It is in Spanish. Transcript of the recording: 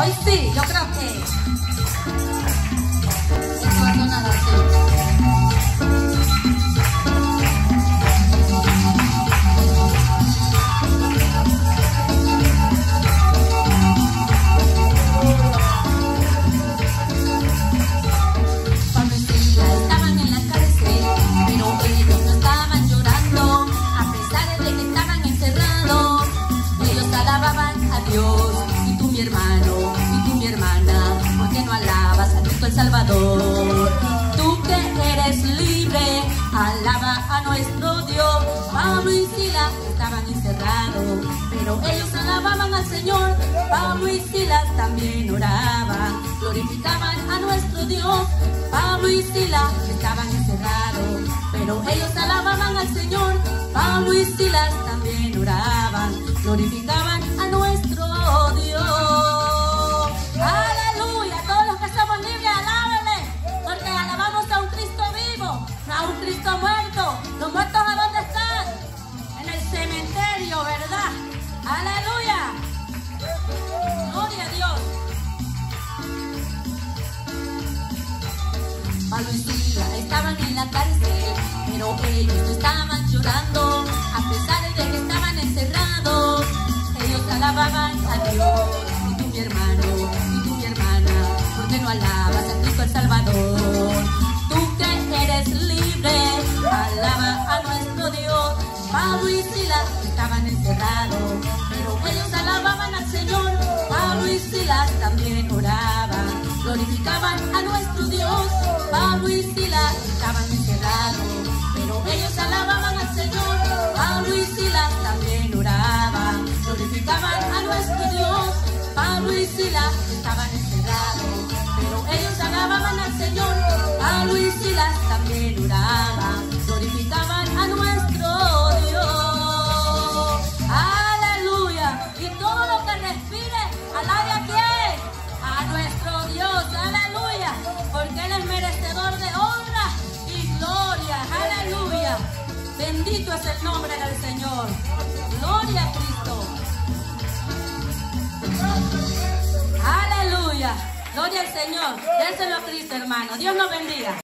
Hoy sí, yo creo que esto va a sonar así. Pablo y Sila estaban en la cárcel, pero ellos no estaban llorando, a pesar de que estaban encerrados. Ellos alababan a Dios, hermano, y tú mi hermana, ¿por qué no alabas a Cristo el Salvador? Tú que eres libre, alaba a nuestro Dios. Pablo y Sila estaban encerrados, pero ellos alababan al Señor. Pablo y Silas también oraban, glorificaban a nuestro Dios. Pablo y Silas estaban encerrados, pero ellos alababan al Señor. Pablo y Silas también oraban, glorificaban ¿Los muertos a dónde están? En el cementerio, ¿verdad? Aleluya. Gloria a Dios. Pablo y Sila estaban en la cárcel, pero ellos no estaban llorando, a pesar de que estaban encerrados. Ellos alababan a Dios, y tú mi hermano, y tú mi hermana, ¿por qué no alabas a Cristo el Salvador? Tú que eres libre, Pablo y Silas estaban encerrados, pero ellos alababan al Señor. Pablo y Silas también oraban, glorificaban a nuestro Dios. Pablo y Silas estaban encerrados, pero ellos alababan al Señor. Pablo y Silas también oraban, glorificaban a nuestro Dios. Pablo y Silas estaban Gloria al Señor. Déselo a Cristo, hermano. Dios nos bendiga.